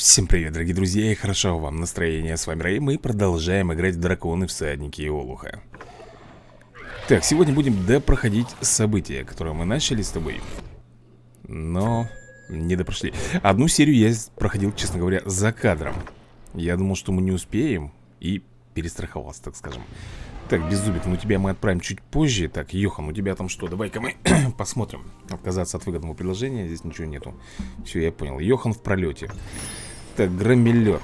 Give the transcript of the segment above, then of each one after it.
Всем привет, дорогие друзья, и хорошо вам настроение. С вами Рэй, мы продолжаем играть в Драконы, Всадники и Олуха. Так, сегодня будем допроходить события, которые мы начали с тобой. Но не допрошли. Одну серию я проходил, честно говоря, за кадром. Я думал, что мы не успеем, и перестраховался, так скажем. Так, Беззубик, ну тебя мы отправим чуть позже. Так, Йохан, у тебя там что? Давай-ка мы посмотрим. Отказаться от выгодного предложения Здесь ничего нету. Все, я понял. Йохан в пролете Так, громелет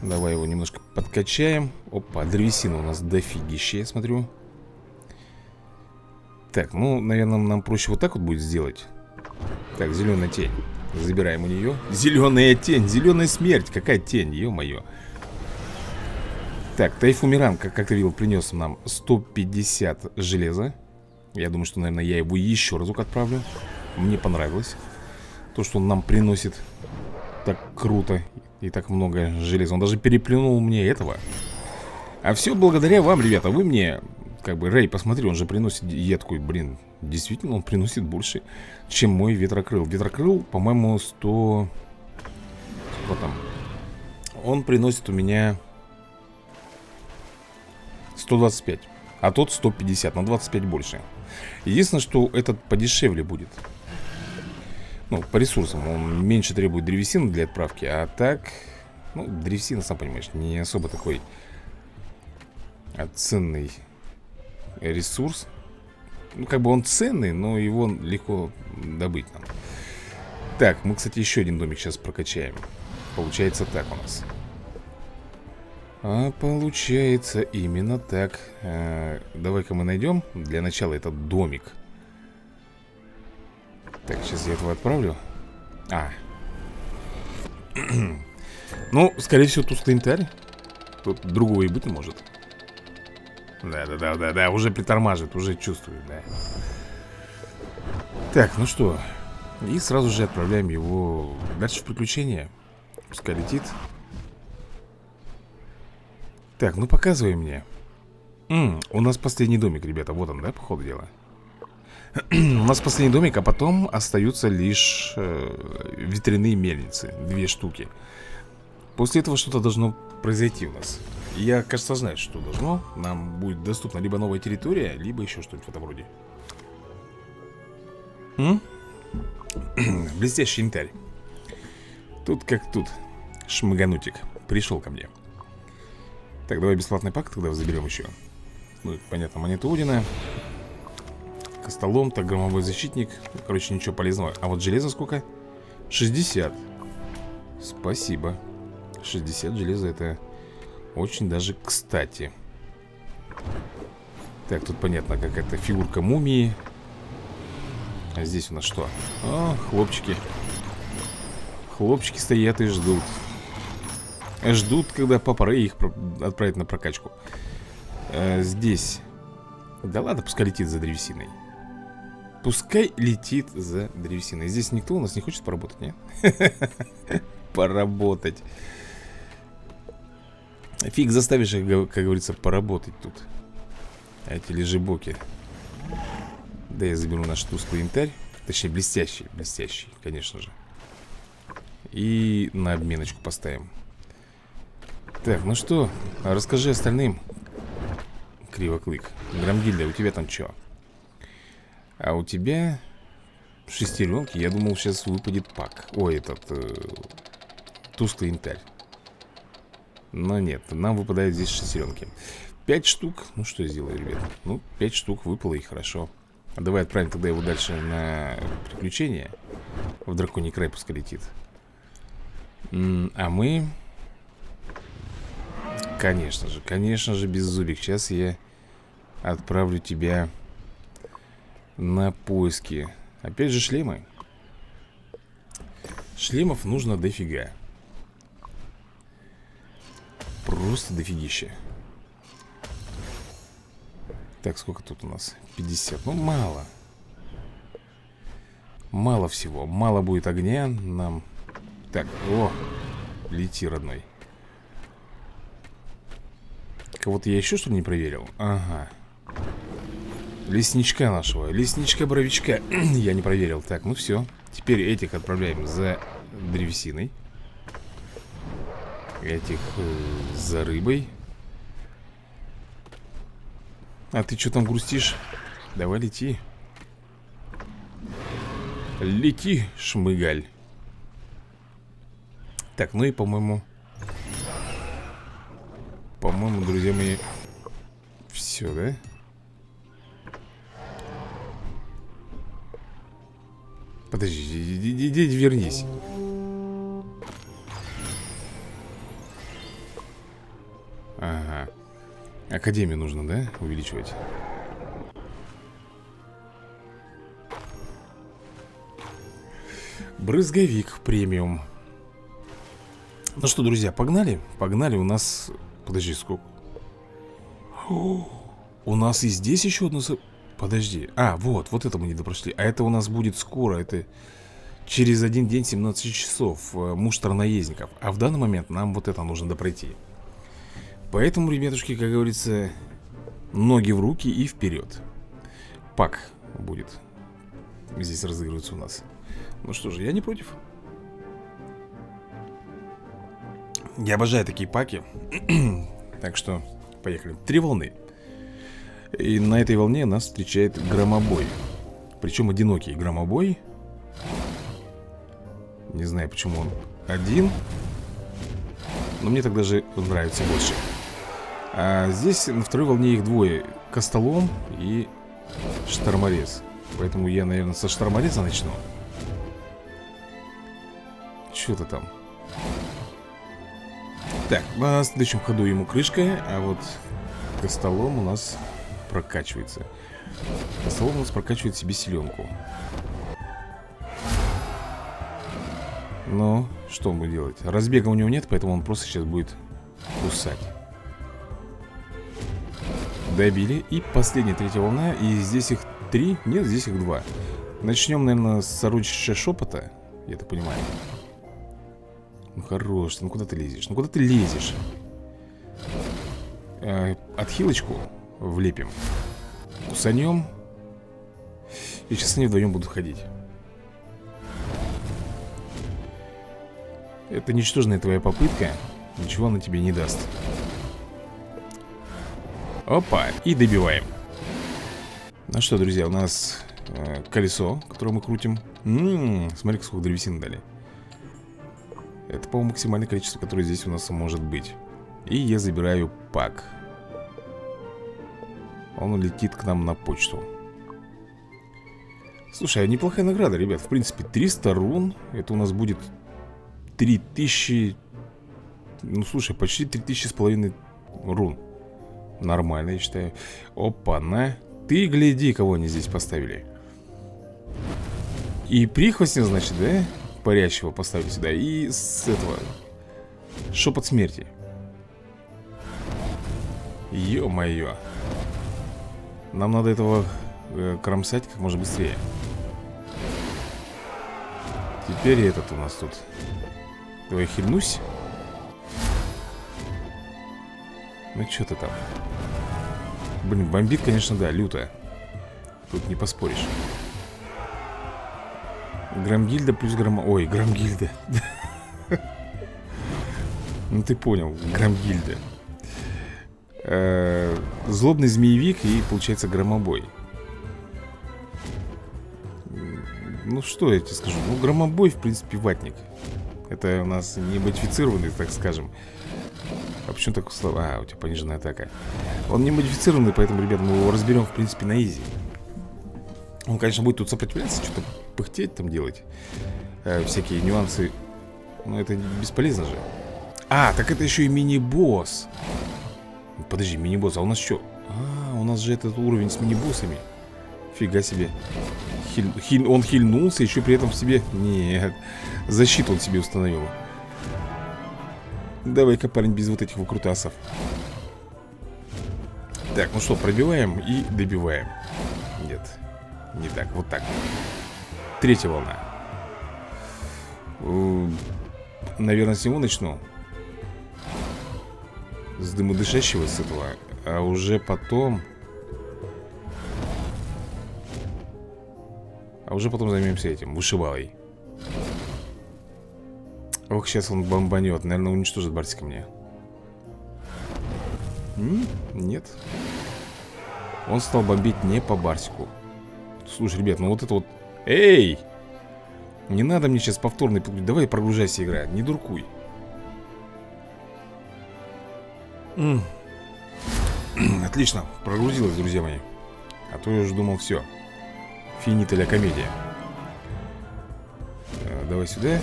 Давай его немножко подкачаем. Опа, древесина у нас дофигища, я смотрю. Так, ну, наверное, нам проще вот так вот будет сделать. Так, зеленая тень. Забираем у нее Зеленая тень, зеленая смерть. Какая тень, ё-моё так, Тайфумиран, как, как ты видел, принес нам 150 железа. Я думаю, что, наверное, я его еще разок отправлю. Мне понравилось То, что он нам приносит Так круто И так много железа. Он даже переплюнул мне этого. А все благодаря вам, ребята. Вы мне, как бы, Рэй, посмотри Он же приносит, я блин Действительно, он приносит больше, чем мой ветрокрыл. Ветрокрыл, по-моему, 100... Сколько там? Он приносит у меня 125 А тот 150, на 25 больше. Единственное, что этот подешевле будет. Ну, по ресурсам Он меньше требует древесины для отправки А так, ну, древесина, сам понимаешь Не особо такой Ценный ресурс. Ну, как бы он ценный, но его легко добыть нам. Так, мы, кстати, еще один домик сейчас прокачаем. Получается так у нас а получается именно так. А, Давай-ка мы найдем Для начала этот домик. Так, сейчас я этого отправлю. А. Ну, скорее всего, тусклый янтарь Тут другого и быть не может. Да-да-да-да-да Уже притормаживает, уже чувствую, да. Так, ну что И сразу же отправляем его. Дальше в приключения Пускай летит так, ну показывай мне. М -м, У нас последний домик, ребята, вот он, да, по ходу дела? У нас последний домик, а потом остаются лишь э, ветряные мельницы. Две штуки. После этого что-то должно произойти у нас. Я, кажется, знаю, что должно. Нам будет доступна либо новая территория Либо еще что-нибудь в этом роде. М? Блестящий янтарь. Тут как тут. Шмаганутик Пришел ко мне так, давай бесплатный пак тогда заберем еще Ну, понятно, монета Одина Костолом, так, громовой защитник. Короче, ничего полезного. А вот железо сколько? 60 Спасибо. 60 железа это очень даже кстати. Так, тут понятно, какая-то фигурка мумии. А здесь у нас что? О, хлопчики. Хлопчики стоят и ждут Ждут, когда папа Рэй их отправит на прокачку. Э, Здесь. Да ладно, пускай летит за древесиной. Пускай летит за древесиной. Здесь никто у нас не хочет поработать, нет? Поработать. Фиг заставишь их, как говорится, поработать тут. Эти лежебоки. Да я заберу наш тусклый янтарь. Точнее, блестящий, блестящий, конечно же. И на обменочку поставим так, ну что, расскажи остальным. Кривоклык Грамгильда, у тебя там что? А у тебя шестеренки Я думал, сейчас выпадет пак. Ой, этот э, Тусклый янтарь Но нет, нам выпадают здесь шестеренки Пять штук, ну что сделаю, ребят? Ну, пять штук выпало и хорошо. Давай отправим тогда его дальше на приключения В драконий край пускай летит. А мы Конечно же, конечно же, Беззубик Сейчас я отправлю тебя на поиски. Опять же шлемы. Шлемов нужно дофига. Просто дофигища. Так, сколько тут у нас? 50, ну мало. Мало всего. Мало будет огня нам. Так, о, лети, родной Кого-то я еще что-то не проверил? Ага Лесничка нашего Лесничка-боровичка Я не проверил Так, ну все Теперь этих отправляем за древесиной этих э, за рыбой. А ты что там грустишь? Давай лети. Лети, шмыгаль. Так, ну и, по-моему... Друзья мои... Все, да? Подожди, иди, иди, иди, вернись. Ага. Академию нужно, да, увеличивать? Брызговик премиум. Ну что, друзья, погнали? Погнали, у нас... Подожди, сколько? У нас и здесь еще одно... Подожди. А, вот, вот это мы не допрошли. А это у нас будет скоро. Это через один день 17 часов. Э, муштр наездников. А в данный момент нам вот это нужно допройти. Поэтому, ребятушки, как говорится, ноги в руки и вперед. Пак будет здесь разыгрываться у нас. Ну что же, я не против. Я обожаю такие паки. так что, поехали. Три волны. И на этой волне нас встречает громобой. Причем одинокий громобой. Не знаю, почему он один. Но мне так даже нравится больше. А здесь на второй волне их двое. Костолом и Шторморез. Поэтому я, наверное, со Штормореза начну. Что-то там. Так, на следующем ходу ему крышка, а вот Костолом у нас прокачивается. Столом у нас прокачивает себе селенку Но что он будет делать? Разбега у него нет, поэтому он просто сейчас будет кусать. Добили. И последняя третья волна. И здесь их три? Нет, здесь их два. Начнем, наверное, с сородича шепота Я это понимаю Ну хорош, ну куда ты лезешь? Ну куда ты лезешь? Э, отхилочку влепим Кусанем И сейчас они вдвоем будут ходить. Это ничтожная твоя попытка Ничего она тебе не даст. Опа, и добиваем. Ну что, друзья, у нас э, колесо, которое мы крутим. М -м, Смотри, сколько древесины дали Это, по-моему, максимальное количество, которое здесь у нас может быть. И я забираю пак. Он летит к нам на почту. Слушай, а неплохая награда, ребят. В принципе, 300 рун. Это у нас будет 3000 Ну, слушай, почти 3000 с половиной рун. Нормально, я считаю. Опа-на. Ты гляди, кого они здесь поставили. И прихвостня, значит, да? Парящего поставили сюда. И с этого. Шепот смерти. Ё-моё. Нам надо этого э, кромсать как можно быстрее. Теперь этот у нас тут. Давай хильнусь. Ну что ты там. Блин, бомбит, конечно, да, люто. Тут не поспоришь Грамгильда плюс грамма... Ой, Грамгильда. Ну ты понял, Грамгильда. Э, Злобный змеевик и, получается, громобой. Ну, что я тебе скажу? Ну, громобой, в принципе, ватник. Это у нас не модифицированный, так скажем. А почему такое слово? А, у тебя пониженная атака. Он не модифицированный, поэтому, ребят, мы его разберем, в принципе, на изи Он, конечно, будет тут сопротивляться, что-то пыхтеть там делать э, Всякие нюансы. Но это бесполезно же. А, так это еще и мини-босс. Подожди, мини-босс, а у нас что? А, у нас же этот уровень с мини-боссами. Фига себе. Хиль, хиль, Он хильнулся, еще при этом в себе Нет, защиту он себе установил. Давай-ка, парень, без вот этих выкрутасов. Так, ну что, пробиваем и добиваем. Нет, не так, вот так. Третья волна. Наверное, с него начну. С дымодышащего с этого. А уже потом А уже потом займемся этим, вышивалой Ох, сейчас он бомбанет. Наверное, уничтожит Барсика мне. М? Нет? Он стал бомбить не по Барсику Слушай, ребят, ну вот это вот Эй! Не надо мне сейчас повторный Давай прогружайся, игра, не дуркуй. Отлично, прогрузилась, друзья мои. А то я уже думал, все Финита ля комедия. А, Давай сюда.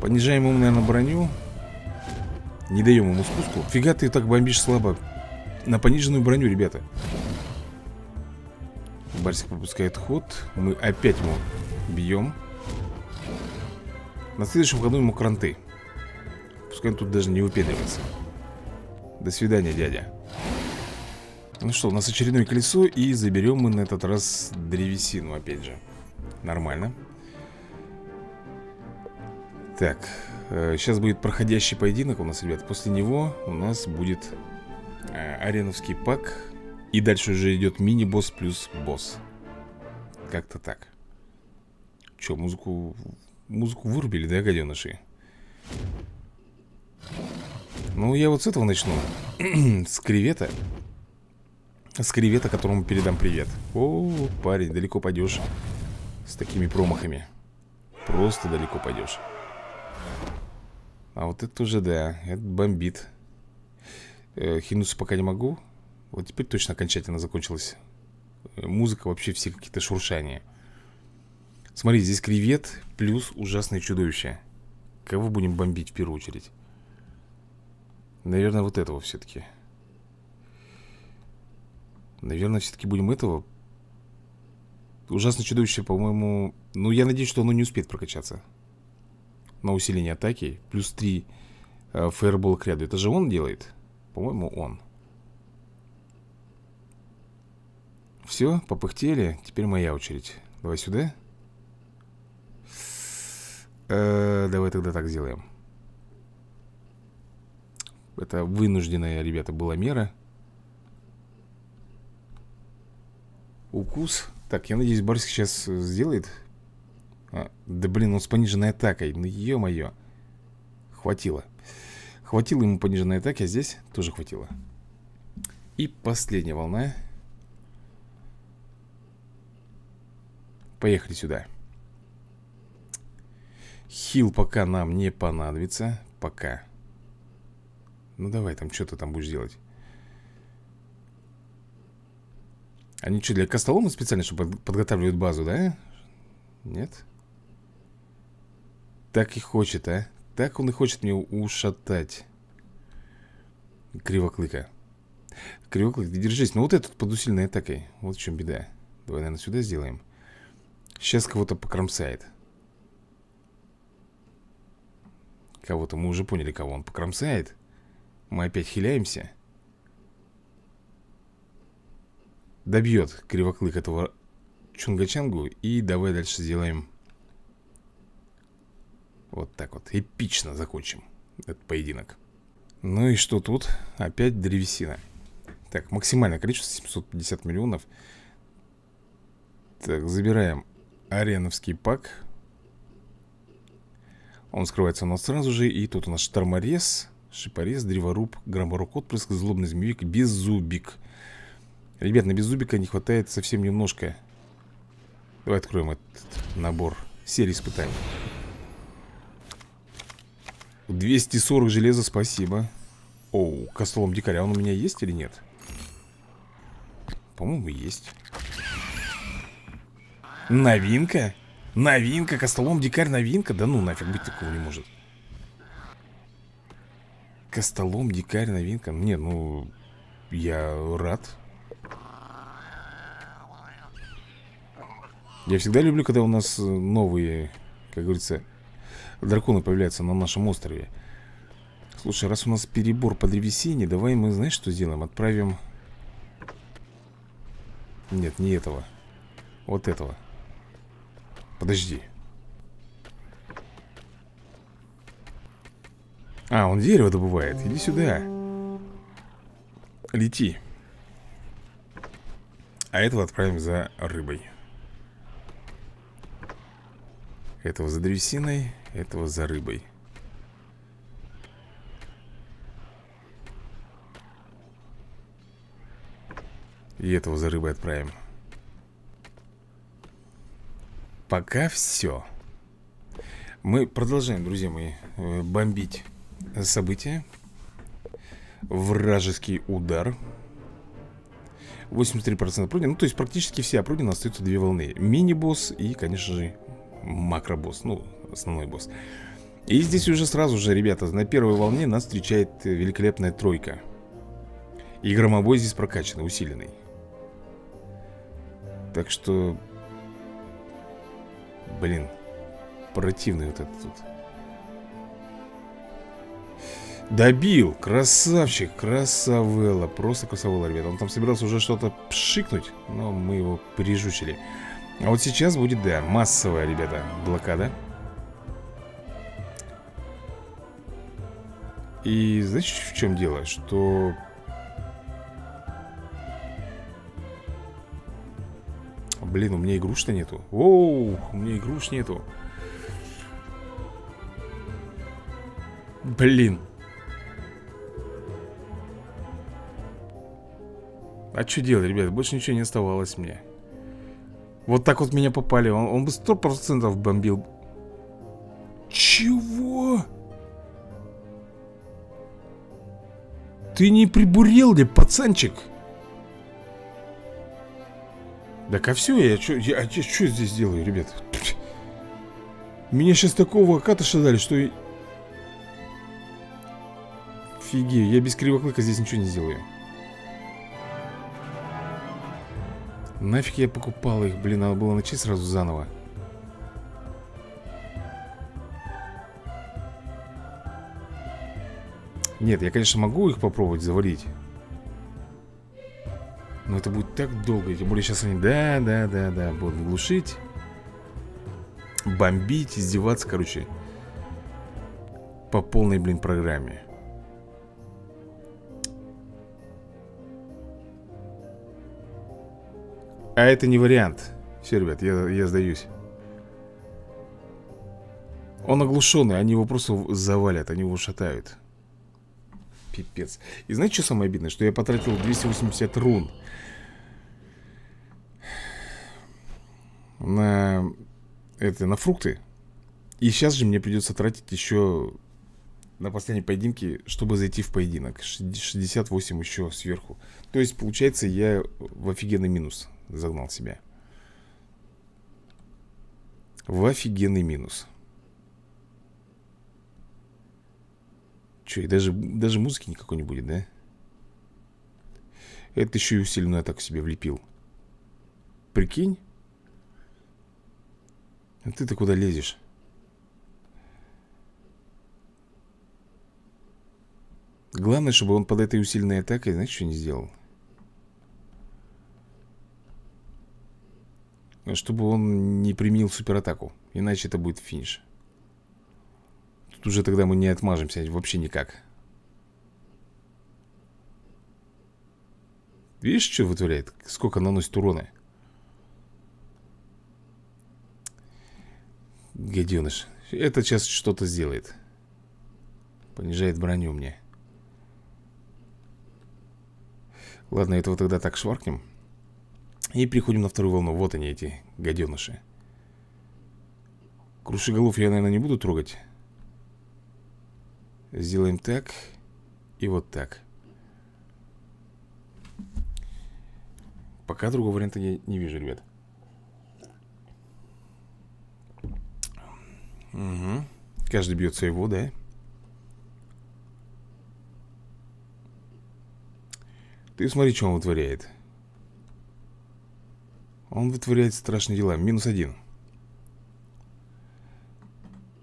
Понижаем ему, наверное, броню. Не даем ему спуску. Фига ты так бомбишь слабо. На пониженную броню, ребята Барсик пропускает ход. Мы опять ему бьем. На следующем ходу ему кранты. Пускай он тут даже не выпендривается. До свидания, дядя. Ну что, у нас очередное колесо И заберем мы на этот раз древесину опять же. Нормально. Так, сейчас э, будет проходящий поединок у нас, ребят. После него у нас будет э, ареновский пак И дальше уже идет мини-босс плюс босс. Как-то так. Че, музыку... Музыку вырубили, да, гаденыши? Ну, я вот с этого начну. С кревета. С кревета, которому передам привет. О, парень, далеко пойдешь С такими промахами. Просто далеко пойдешь а вот это уже, да, это бомбит. Э, Хинуться пока не могу Вот теперь точно окончательно закончилась э, Музыка, вообще все какие-то шуршания. Смотри, здесь кревет плюс ужасное чудовище. Кого будем бомбить в первую очередь? Наверное, вот этого все-таки Наверное, все-таки будем этого. Ужасное чудовище, по-моему Ну, я надеюсь, что оно не успеет прокачаться. На усиление атаки Плюс 3 э, фаербол к ряду. Это же он делает? По-моему, он Все, попыхтели. Теперь моя очередь. Давай сюда. Э, Давай тогда так сделаем. Это вынужденная, ребята, была мера. Укус. Так, я надеюсь, Барсик сейчас сделает. А, да блин, он с пониженной атакой. Ну ё-моё. Хватило. Хватило ему пониженной атаки, а здесь тоже хватило. И последняя волна Поехали сюда. Хил пока нам не понадобится. Пока. Ну давай, там что ты там будешь делать? Они что, для Костолома специально, чтобы подготавливают базу, да? Нет? Так и хочет, а? Так он и хочет мне ушатать. Кривоклыка. Кривоклык, держись. Ну вот этот под усиленной атакой. Вот в чем беда. Давай, наверное, сюда сделаем Сейчас кого-то покромсает. Кого-то мы уже поняли, кого он покромсает. Мы опять хиляемся. Добьет кривоклык этого чунгачангу И давай дальше сделаем вот так вот, эпично закончим этот поединок. Ну и что тут? Опять древесина. Так, максимальное количество 750 миллионов. Так, забираем ареновский пак. Он скрывается у нас сразу же И тут у нас шторморез, шипорез, древоруб, громорок отпрыск, злобный змеевик, беззубик. Ребят, на беззубика не хватает совсем немножко. Давай откроем этот набор серии испытаний. 240 железа, спасибо. Оу, костолом дикаря он у меня есть или нет? По-моему, есть Новинка? Новинка, костолом дикарь новинка? Да ну нафиг, быть такого не может Костолом дикарь новинка? Не, ну, я рад Я всегда люблю, когда у нас новые, как говорится, драконы появляются на нашем острове Слушай, раз у нас перебор по древесине Давай мы, знаешь, что сделаем? Отправим Нет, не этого Вот этого Подожди. А, он дерево добывает. Иди сюда. Лети. А этого отправим за рыбой. Этого за древесиной, этого за рыбой. И этого за рыбой отправим Пока все Мы продолжаем, друзья мои, э, бомбить события. Вражеский удар. 83% пройдено. Ну, то есть практически все пройдены Остаются две волны. Мини-босс и, конечно же, макро-босс. Ну, основной босс. И здесь уже сразу же, ребята На первой волне нас встречает великолепная тройка. И громобой здесь прокачанный, усиленный. Так что Блин Противный вот этот тут Добил, красавчик, красавелла! Просто красавелла, ребят Он там собирался уже что-то пшикнуть Но мы его пережучили А вот сейчас будет, да, массовая, ребята, блокада. И знаете, в чем дело? Что... Блин, у меня игруш-то нету Оу, у меня игруш нету Блин А что делать, ребят? Больше ничего не оставалось мне Вот так вот меня попали Он, он бы сто процентов бомбил Чего? Ты не прибурел ли, пацанчик? Так а все, я что я, я что здесь делаю, ребят? Меня сейчас такого катыша дали, что... Фиги, я без кривоклыка здесь ничего не сделаю. Нафиг я покупал их, блин, надо было начать сразу заново. Нет, я, конечно, могу их попробовать завалить Но это будет так долго Тем более сейчас они, да, да, да, да Будут глушить Бомбить, издеваться, короче По полной, блин, программе. А это не вариант. Все, ребят, я, я сдаюсь. Он оглушенный, они его просто завалят Они его шатают Пипец И знаете, что самое обидное? Что я потратил 280 рун На это, на фрукты И сейчас же мне придется тратить еще на последней поединке, чтобы зайти в поединок 68 еще сверху То есть, получается, я в офигенный минус загнал себя. В офигенный минус. Че, и даже, даже музыки никакой не будет, да? Это еще и усиленную атаку себе влепил. Прикинь? А ты-то куда лезешь? Главное, чтобы он под этой усиленной атакой, знаешь, что не сделал? Чтобы он не применил суператаку Иначе это будет финиш уже тогда мы не отмажемся Вообще никак Видишь, что вытворяет? Сколько наносит урона Гаденыш Это сейчас что-то сделает Понижает броню мне Ладно, этого тогда так шваркнем и переходим на вторую волну. Вот они, эти гаденыши. Крушеголов я, наверное, не буду трогать. Сделаем так и вот так. Пока другого варианта я не вижу, ребят. Угу. Каждый бьет своего, да? Ты смотри, что он вытворяет. Он вытворяет страшные дела. Минус один.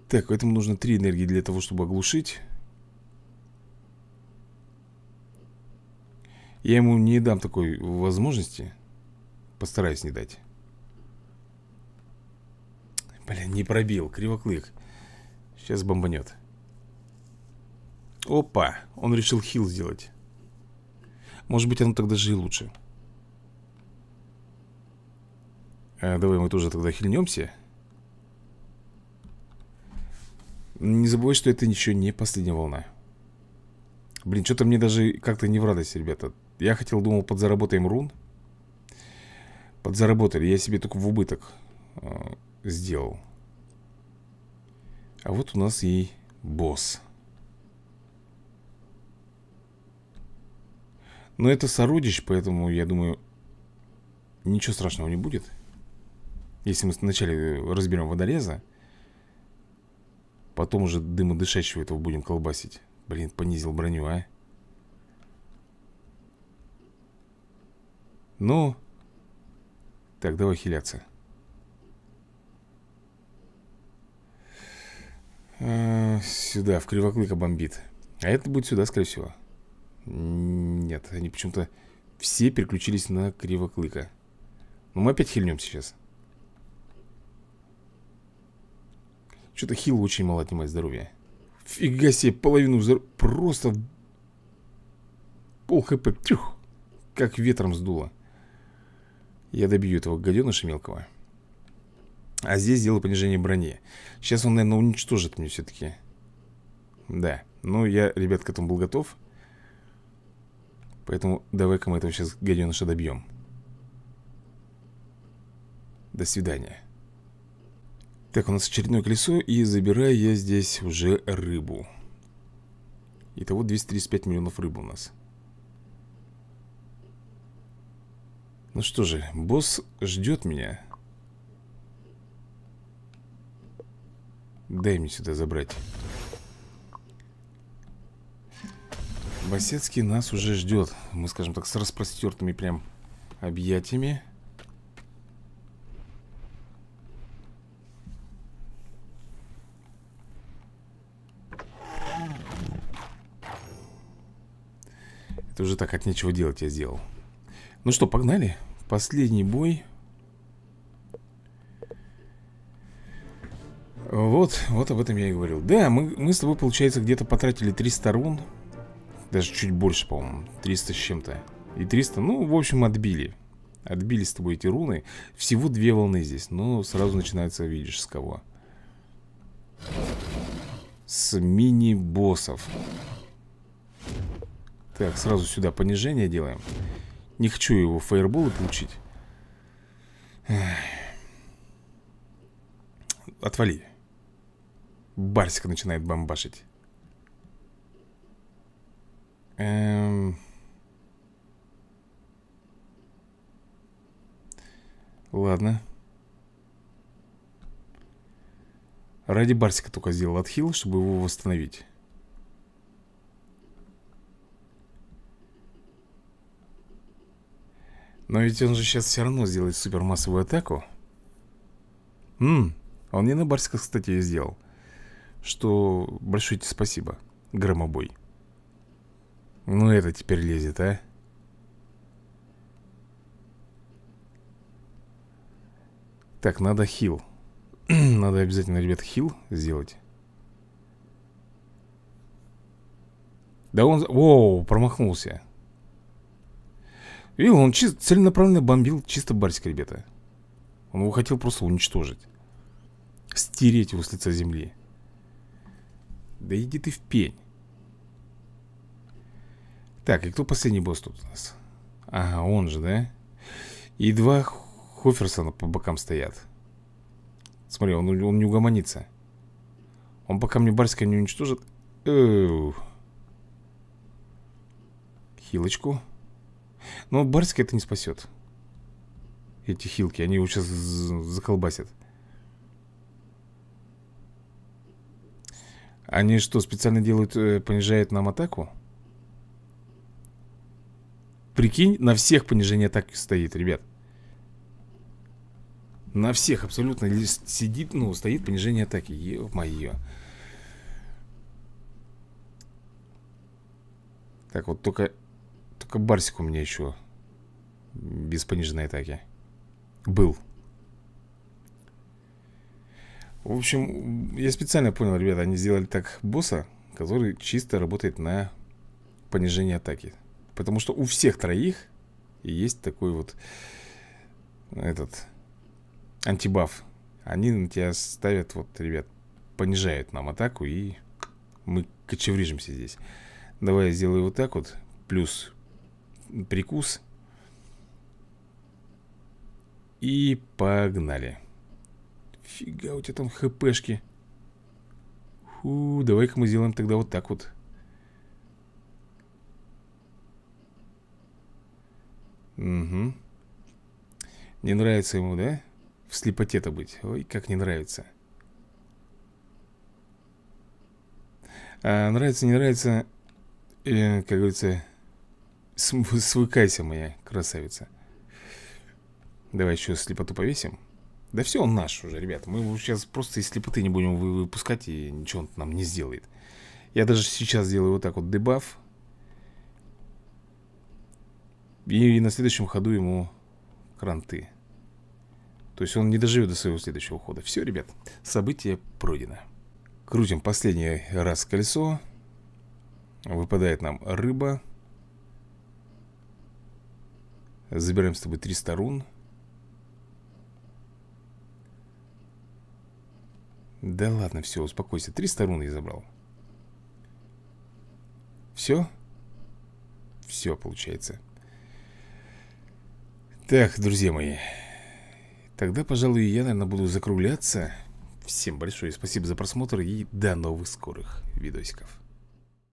Так, этому нужно три энергии для того, чтобы оглушить. Я ему не дам такой возможности. Постараюсь не дать. Блин, не пробил. Кривоклык. Сейчас бомбанет. Опа. Он решил хил сделать. Может быть, оно тогда же и лучше. а, Давай мы тоже тогда хильнемся. Не забывай, что это еще не последняя волна Блин, что-то мне даже как-то не в радость, ребята Я хотел, думал, подзаработаем рун. Подзаработали, я себе только в убыток э, сделал. А вот у нас и босс. Но это сородич, поэтому я думаю Ничего страшного не будет. Если мы вначале разберем водореза Потом уже дымодышащего этого будем колбасить. Блин, понизил броню, а Ну Так, давай хиляться а, Сюда, в кривоклыка бомбит А это будет сюда, скорее всего. Нет, они почему-то Все переключились на кривоклыка. Ну мы опять хильнем сейчас. Что-то хил очень мало отнимает здоровья Фига себе, половину здоровья Просто Пол хп, тюх Как ветром сдуло Я добью этого гаденыша мелкого А здесь сделаю понижение брони Сейчас он, наверное, уничтожит мне все-таки Да Ну, я, ребят, к этому был готов Поэтому давай-ка мы этого сейчас гаденыша добьем до свидания. Так, у нас очередное колесо, и забираю я здесь уже рыбу. Итого 235 миллионов рыбы у нас. Ну что же, босс ждет меня. Дай мне сюда забрать. Басецкий нас уже ждет. Мы, скажем так, с распростертыми прям объятиями. Это уже так от нечего делать я сделал Ну что, погнали? Последний бой. Вот, вот об этом я и говорил. Да, мы, мы с тобой, получается, где-то потратили 300 рун. Даже чуть больше, по-моему. 300 с чем-то. И 300, ну, в общем, отбили. Отбили с тобой эти руны. Всего две волны здесь. Но сразу начинается, видишь, с кого. С мини-боссов. Так, сразу сюда понижение делаем Не хочу его фаерболы получить. Отвали. Барсик начинает бомбашить. Эм... Ладно. Ради Барсика только сделал отхил, чтобы его восстановить Но ведь он же сейчас все равно сделает супермассовую атаку. Ммм, он не на Барсика, кстати, и сделал. Что большое тебе спасибо, громобой. Ну это теперь лезет, а? Так, надо хил. Надо обязательно, ребят, хил сделать. Да он... Воу, промахнулся Видел, он чисто целенаправленно бомбил чисто Барсика, ребята. Он его хотел просто уничтожить. Стереть его с лица земли. Да иди ты в пень. Так, и кто последний босс тут у нас? Ага, он же, да? И два Хоферсона по бокам стоят. Смотри, он, он не угомонится. Он пока мне Барсика не уничтожит. Эу. Хилочку но Барсика это не спасет. Эти хилки, они его сейчас заколбасят. Они что, специально делают, э, понижают нам атаку? Прикинь, на всех понижение атаки стоит, ребят. На всех абсолютно сидит, ну, стоит понижение атаки Ё-моё. Так, вот только только Барсик у меня еще без пониженной атаки был. В общем, я специально понял, ребята, они сделали так босса, который чисто работает на понижение атаки. Потому что у всех троих есть такой вот этот антибаф. Они на тебя ставят, вот, ребят, понижает нам атаку И мы кочеврижимся здесь Давай я сделаю вот так вот Плюс прикус. И погнали. Фига у тебя там хпшки. Фу, давай-ка мы сделаем тогда вот так вот. Угу Не нравится ему, да? В слепоте-то быть. Ой, как не нравится. А нравится, не нравится э, Как говорится Свыкайся, моя красавица. Давай еще слепоту повесим. Да все, он наш уже, ребят. Мы сейчас просто из слепоты не будем выпускать И ничего он нам не сделает. Я даже сейчас сделаю вот так вот дебаф. И на следующем ходу ему кранты. То есть он не доживет до своего следующего хода. Все, ребят, событие пройдено Крутим последний раз колесо. Выпадает нам рыба Забираем с тобой 300 рун. Да ладно, все, успокойся. 300 рун я забрал. Все? Все получается. Так, друзья мои Тогда, пожалуй, я, наверное, буду закругляться. Всем большое спасибо за просмотр И до новых скорых видосиков